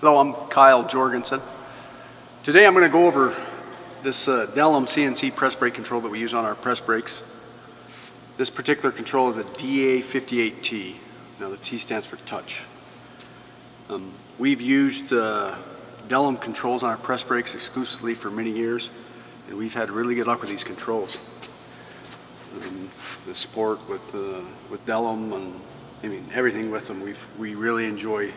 Hello, I'm Kyle Jorgenson. Today I'm going to go over this uh, CNC press brake control that we use on our press brakes. This particular control is a DA58T. Now the T stands for touch. Um, we've used uh, controls on our press brakes exclusively for many years and we've had really good luck with these controls. Um, the sport with, uh, with Delem and I mean everything with them, we've, we really enjoy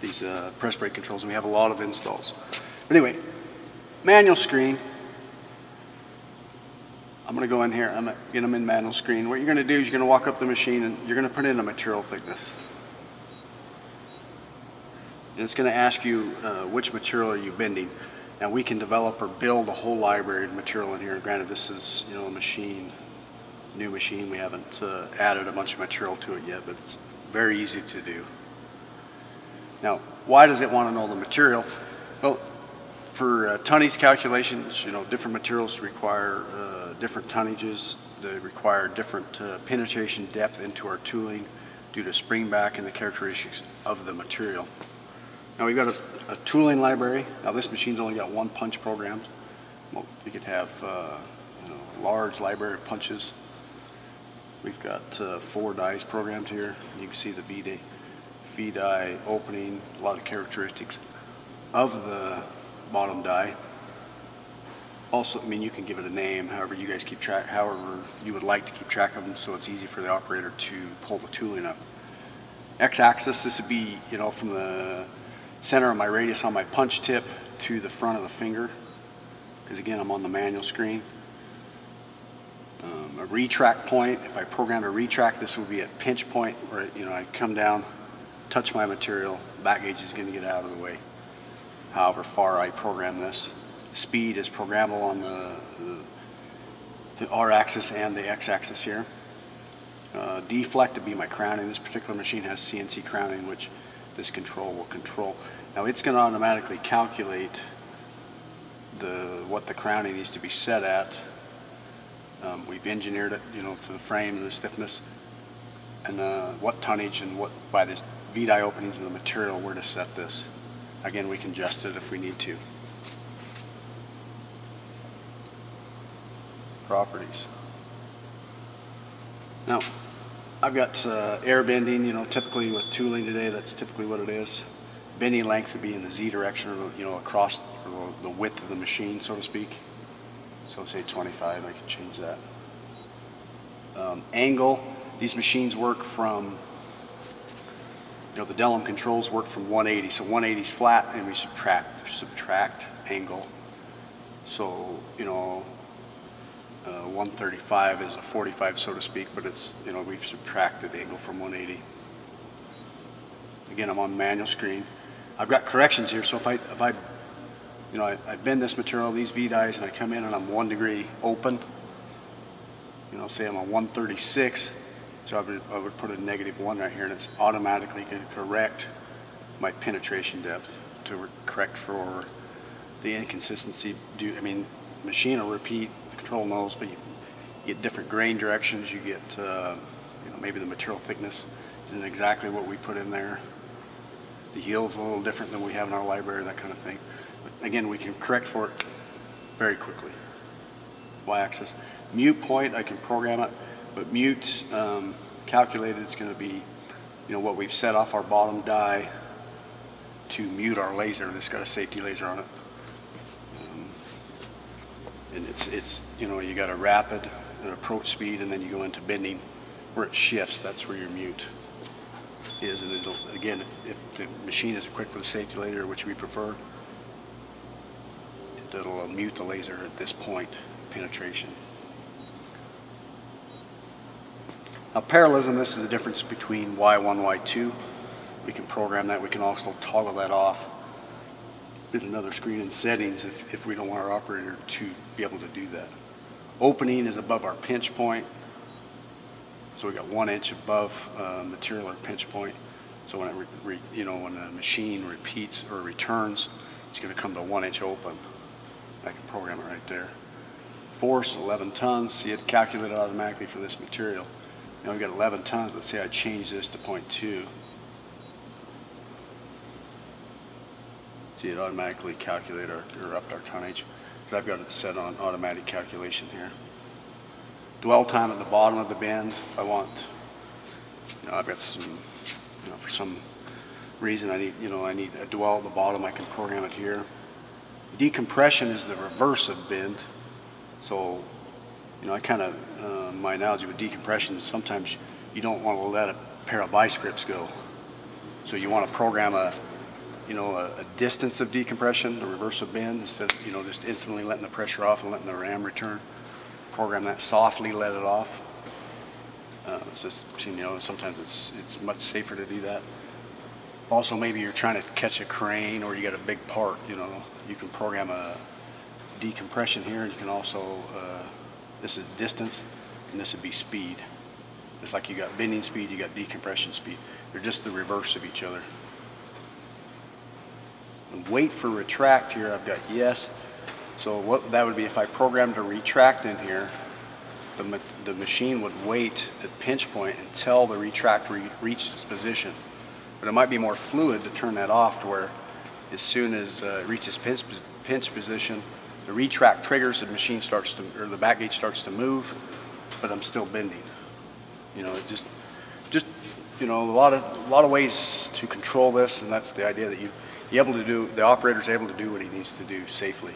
these uh, press brake controls, and we have a lot of installs. But anyway, manual screen. I'm going to go in here. I'm going to get them in manual screen. What you're going to do is you're going to walk up the machine and you're going to put in a material thickness. And it's going to ask you uh, which material are you bending. Now we can develop or build a whole library of material in here. Granted, this is you know a machine, new machine. We haven't uh, added a bunch of material to it yet, but it's very easy to do. Now, why does it want to know the material? Well, for uh, tonnage calculations, you know, different materials require uh, different tonnages. They require different uh, penetration depth into our tooling due to spring back and the characteristics of the material. Now we've got a, a tooling library. Now this machine's only got one punch program. Well, you could have uh, you know, large library of punches. We've got uh, four dies programmed here. You can see the V-die opening, a lot of characteristics of the bottom die. Also, I mean, you can give it a name, however you guys keep track, however you would like to keep track of them so it's easy for the operator to pull the tooling up. X-axis, this would be, you know, from the center of my radius on my punch tip to the front of the finger, because again, I'm on the manual screen. Um, a retract point, if I program a retract, this would be at pinch point where, you know, I come down touch my material, back gauge is going to get out of the way. However far I program this. Speed is programmable on the, the, the R axis and the X axis here. Uh, deflect to be my crowning. This particular machine has CNC crowning, which this control will control. Now it's going to automatically calculate the what the crowning needs to be set at. Um, we've engineered it, you know, to the frame and the stiffness, and uh, what tonnage and what by this V-die openings in the material where to set this. Again, we can adjust it if we need to. Properties. Now, I've got uh, air bending, you know, typically with tooling today, that's typically what it is. Bending length would be in the Z direction, or, you know, across the width of the machine, so to speak. So say 25, I can change that. Um, angle, these machines work from you know, the Delem controls work from 180. So 180 is flat and we subtract, subtract angle. So, you know, uh, 135 is a 45, so to speak, but it's, you know, we've subtracted angle from 180. Again, I'm on manual screen. I've got corrections here, so if I, if I, you know, I, I bend this material, these V-dies, and I come in and I'm one degree open, you know, say I'm on 136, so I would, I would put a negative one right here and it's automatically going to correct my penetration depth to correct for the inconsistency. Do I mean, machine will repeat, control knows, but you get different grain directions, you get, uh, you know, maybe the material thickness isn't exactly what we put in there. The yield's a little different than we have in our library, that kind of thing. But again, we can correct for it very quickly. Y-axis. Mute point, I can program it. But mute um, calculated it's going to be, you know, what we've set off our bottom die to mute our laser. This got a safety laser on it. And it's, it's, you know, you got a rapid, an approach speed, and then you go into bending where it shifts. That's where your mute is. And it'll, again, if, if the machine is equipped with a safety laser, which we prefer, it'll uh, mute the laser at this point, penetration. Now parallelism, this is the difference between Y1, Y2. We can program that. We can also toggle that off. Hit another screen in settings if, if we don't want our operator to be able to do that. Opening is above our pinch point. So we got one inch above uh, material or pinch point. So when it, you know, when the machine repeats or returns, it's going to come to one inch open. I can program it right there. force, 11 tons. See, it calculated automatically for this material. Now we've got 11 tons. Let's say I change this to 0.2. See, it automatically calculated our, or upped our tonnage. Because I've got it set on automatic calculation here. Dwell time at the bottom of the bend, I want, you know, I've got some, you know, for some reason I need, you know, I need a dwell at the bottom, I can program it here. Decompression is the reverse of bend. So, you know, I kind of, uh, my analogy with decompression is sometimes you don't want to let a pair of vice grips go. So you want to program a, you know, a, a distance of decompression, the reverse of bend, instead of, you know, just instantly letting the pressure off and letting the ram return. Program that softly, let it off. Uh, it's just, you know, sometimes it's, it's much safer to do that. Also, maybe you're trying to catch a crane or you got a big part, you know, you can program a decompression here. And you can also, uh, this is distance and this would be speed. It's like you got bending speed, you got decompression speed. They're just the reverse of each other. Wait for retract here, I've got yes. So what that would be if I programmed a retract in here, the, ma the machine would wait at pinch point until the retract re reached its position. But it might be more fluid to turn that off to where as soon as uh, it reaches pinch, pinch position, the retract triggers, the machine starts to, or the back gauge starts to move, but I'm still bending. You know, it just, just, you know, a lot of, a lot of ways to control this, and that's the idea that you able to do, the operator's able to do what he needs to do safely.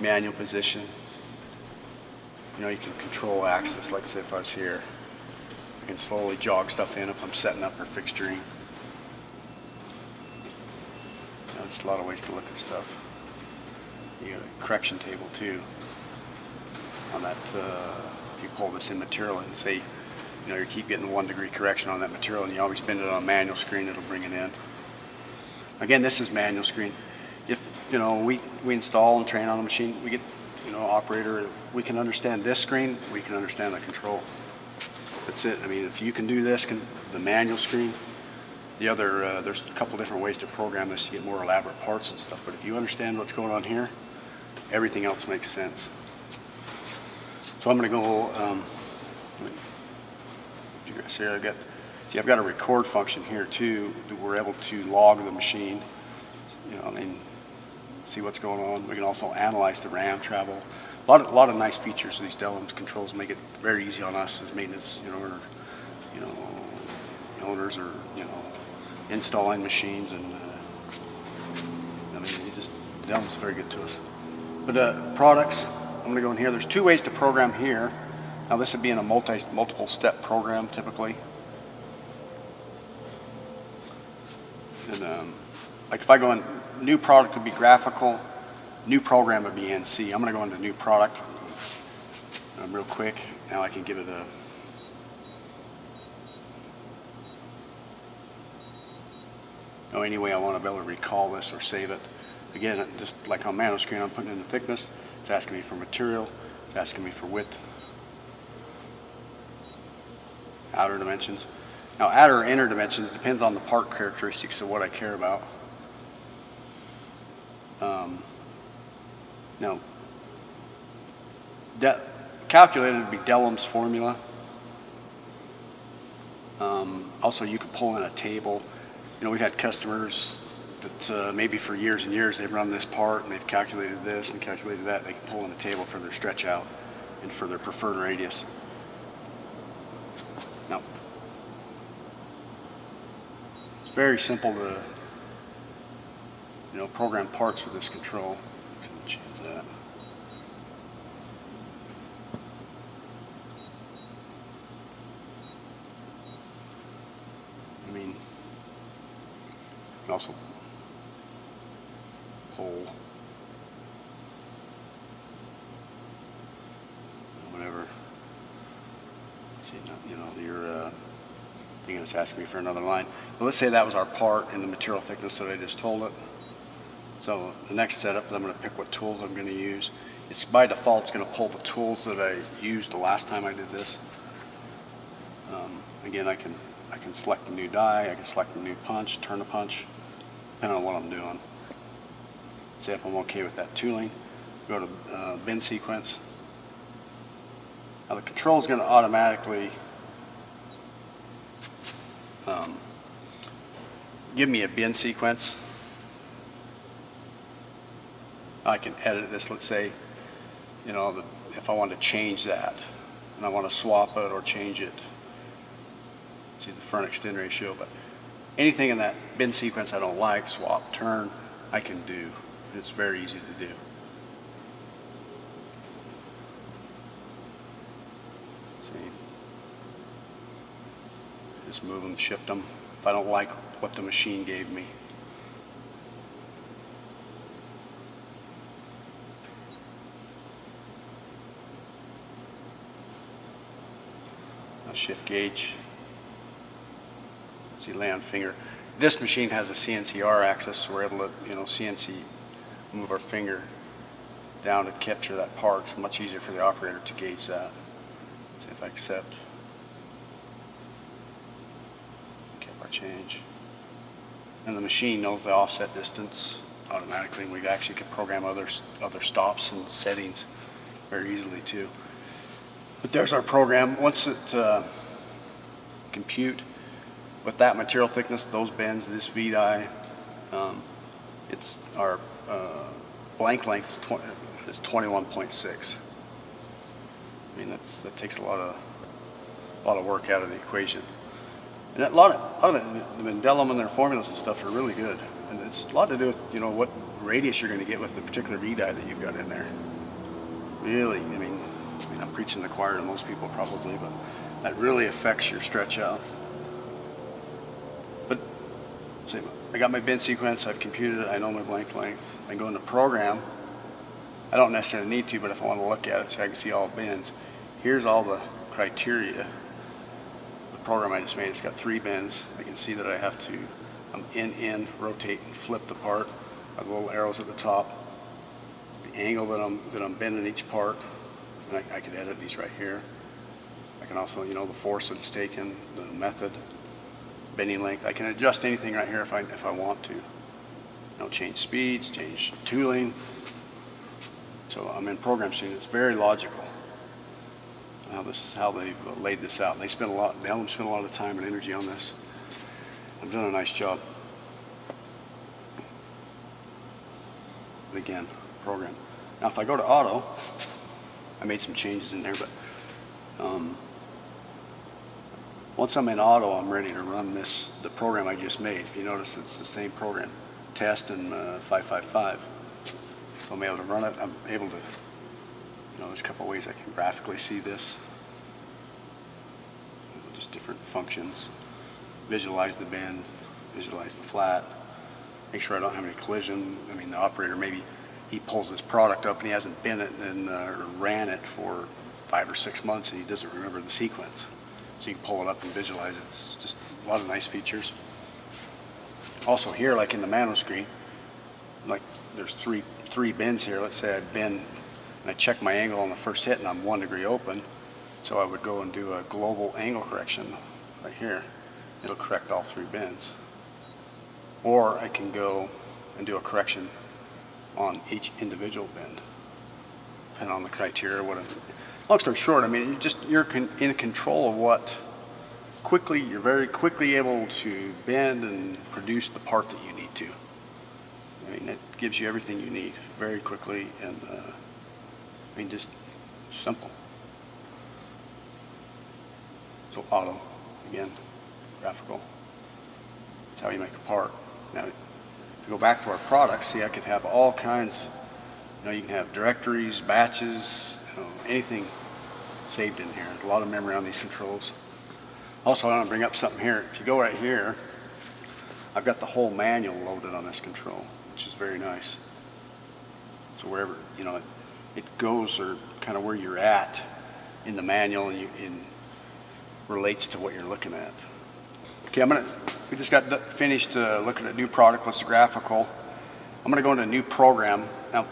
Manual position. You know, you can control axis, like say if I was here. I can slowly jog stuff in if I'm setting up or fixturing. You know, just a lot of ways to look at stuff. You got a correction table too. On that, uh, if you pull this in material and say, you know, you keep getting one degree correction on that material and you always bend it on a manual screen, it'll bring it in. Again, this is manual screen. If, you know, we, we install and train on the machine, we get, you know, operator, if we can understand this screen, we can understand the control. That's it. I mean, if you can do this, can, the manual screen, the other, uh, there's a couple different ways to program this to get more elaborate parts and stuff, but if you understand what's going on here, everything else makes sense. So I'm going to go, um, guys see, I've got, see, I've got a record function here too, we're able to log the machine, you know, and see what's going on. We can also analyze the RAM travel. A lot of, a lot of nice features of these Delems controls make it very easy on us as maintenance, you know, or, you know, owners or, you know, installing machines and, uh, I mean, it just, Delem's very good to us. But uh, products, I'm gonna go in here. There's two ways to program here. Now this would be in a multi, multiple step program typically. And um, like if I go in, new product would be graphical, new program would be NC. I'm gonna go into new product um, real quick. Now I can give it a, oh, any way I want to be able to recall this or save it. Again, just like on manual screen, I'm putting in the thickness. It's asking me for material. It's asking me for width. Outer dimensions. Now, outer inner dimensions depends on the part characteristics of what I care about. Um, now, calculated would be Delem's formula. Um, also, you could pull in a table. You know, we've had customers that uh, maybe for years and years they've run this part and they've calculated this and calculated that. They can pull in a table for their stretch out and for their preferred radius. Now, it's very simple to, you know, program parts for this control. Choose that. I mean, you can also pull whatever. See, you know, you're uh, it's asking me for another line. But let's say that was our part and the material thickness that I just told it. So the next setup, I'm going to pick what tools I'm going to use. It's by default, it's going to pull the tools that I used the last time I did this. Um, again, I can I can select a new die, I can select a new punch, turn a punch, depending on what I'm doing. say if I'm okay with that tooling, go to uh, bin sequence. Now the control is going to automatically um, give me a bin sequence. I can edit this, let's say, you know, the, if I want to change that and I want to swap it or change it. See the front extend ratio, but anything in that bin sequence I don't like, swap, turn, I can do. It's very easy to do. See? Just move them, shift them. If I don't like what the machine gave me. I'll shift gauge. See lay on finger. This machine has a CNC R axis, so we're able to, you know, CNC move our finger down to capture that part. It's much easier for the operator to gauge that. See if I accept. Our change. And the machine knows the offset distance automatically. We actually can program other, other stops and settings very easily too. But there's our program. Once it uh, compute with that material thickness, those bends, this V die, um, it's our uh, blank length is 21.6. I mean, that's, that takes a lot of, a lot of work out of the equation. And a lot of, a lot of the Mendelum and their formulas and stuff are really good. And it's a lot to do with, you know, what radius you're going to get with the particular V die that you've got in there. Really, I mean, I mean, I'm preaching the choir to most people probably, but that really affects your stretch out. But see, I got my bin sequence, I've computed it, I know my blank length. I go into program. I don't necessarily need to, but if I want to look at it so I can see all bins, here's all the criteria. Program I just made, it's got three bins. I can see that I have to um, in, in, rotate, and flip the part. I have little arrows at the top. The angle that I'm, that I'm bending each part, and I, I edit these right here. I can also, you know, the force that it's taken, the method, bending length. I can adjust anything right here if I, if I want to. You know, change speeds, change tooling. So I'm in program scene. It's very logical how this how they've laid this out. They spent a lot. They spent a lot of time and energy on this. I've done a nice job. Again, program. Now if I go to auto, I made some changes in there, but um, once I'm in auto, I'm ready to run this, the program I just made. If you notice, it's the same program, test and uh, 555. So I'm able to run it. I'm able to, you know, there's a couple ways I can graphically see this. Just different functions. Visualize the bend, visualize the flat, make sure I don't have any collision. I mean, the operator maybe he pulls this product up and he hasn't been it and uh, ran it for five or six months and he doesn't remember the sequence. So you can pull it up and visualize it. It's just a lot of nice features. Also here, like in the Mano screen, like there's three three bends here. Let's say I bend and I check my angle on the first hit and I'm one degree open. So I would go and do a global angle correction right here. It'll correct all three bends. Or I can go and do a correction on each individual bend, depending on the criteria. What, long story short, I mean, you just you're con in control of what quickly you're very quickly able to bend and produce the part that you need to. I mean, it gives you everything you need very quickly, and uh, I mean, just simple. So auto, again, graphical. That's how you make a part. Now, to go back to our products, see, I could have all kinds, you know, you can have directories, batches, you know, anything saved in here. There's a lot of memory on these controls. Also, I want to bring up something here. If you go right here, I've got the whole manual loaded on this control, which is very nice. So wherever, you know, it, it goes or kind of where you're at in the manual you, in, relates to what you're looking at. Okay, I'm gonna, we just got finished uh, looking at new product, what's the graphical. I'm gonna go into a new program. Now,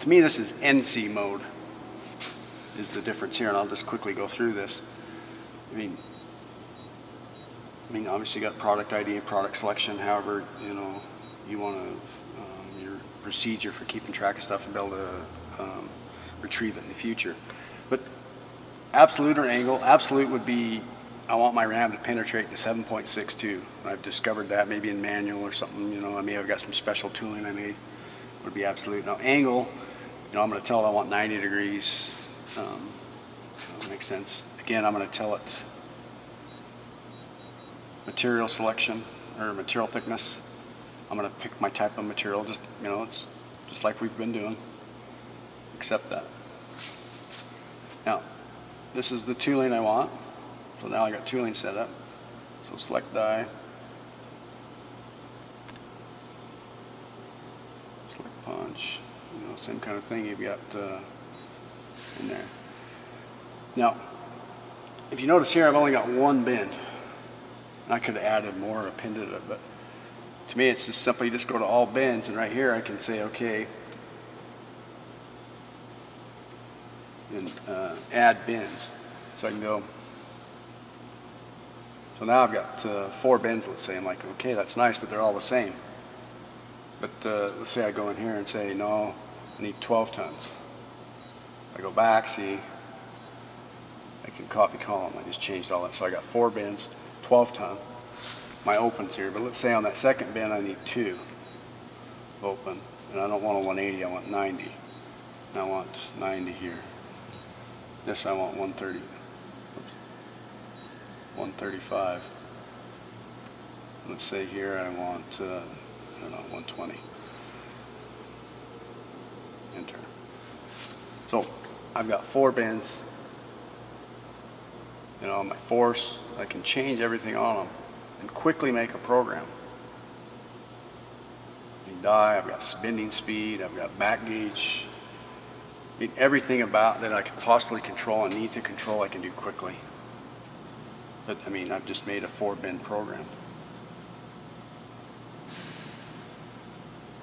to me, this is NC mode is the difference here, and I'll just quickly go through this. I mean, I mean, obviously you got product ID and product selection, however, you know, you want to, um, your procedure for keeping track of stuff and be able to um, retrieve it in the future. But absolute or angle, absolute would be, I want my RAM to penetrate to 7.62. I've discovered that maybe in manual or something, you know, I may have got some special tooling I made, would be absolute. Now angle, you know, I'm gonna tell it I want 90 degrees. Um, that makes sense. Again, I'm gonna tell it material selection or material thickness. I'm gonna pick my type of material, just, you know, it's just like we've been doing. Accept that. Now, this is the tooling I want. So now I got tooling set up. So select die. Select punch, you know, same kind of thing you've got uh, in there. Now, if you notice here, I've only got one bend. I could have added more or appended it, but to me, it's just simply just go to all bends, and right here I can say, okay, and uh, add bends. So I can go. So now I've got uh, four bins, let's say. I'm like, okay, that's nice, but they're all the same. But uh, let's say I go in here and say, no, I need 12 tons. I go back, see, I can copy column. I just changed all that. So I got four bins, 12 ton. My opens here, but let's say on that second bin I need two open. And I don't want a 180, I want 90. And I want 90 here. This I want 130. Oops. 135. Let's say here I want, uh, I don't know, 120. Enter. So I've got four bins. You know, my force, I can change everything on them and quickly make a program. Die, I've got bending speed, I've got back gauge. I mean, everything about that I can possibly control and need to control, I can do quickly. But I mean, I've just made a four bend program.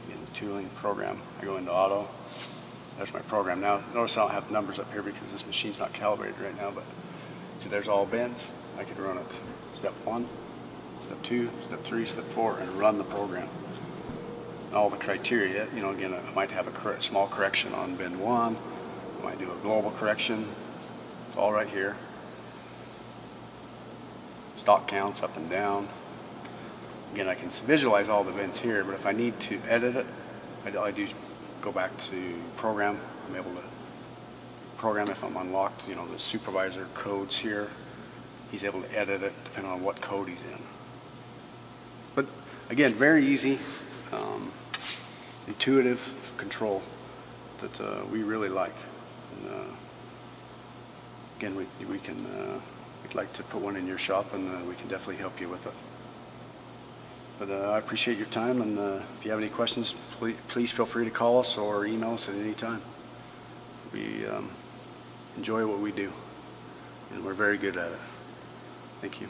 In the tooling program, I go into auto. There's my program. Now, notice I don't have numbers up here because this machine's not calibrated right now, but see there's all bends. I could run it step one, step two, step three, step four, and run the program. All the criteria, you know, again, I might have a small correction on bend one. I might do a global correction. It's all right here. Stock counts up and down. Again, I can visualize all the bends here, but if I need to edit it, I do, I do go back to program. I'm able to program if I'm unlocked, you know, the supervisor codes here. He's able to edit it depending on what code he's in. But again, very easy, um, intuitive control that uh, we really like. And, uh, again, we, we can, uh, we'd like to put one in your shop and uh, we can definitely help you with it. But uh, I appreciate your time, and uh, if you have any questions, please, please feel free to call us or email us at any time. We um, enjoy what we do, and we're very good at it. Thank you.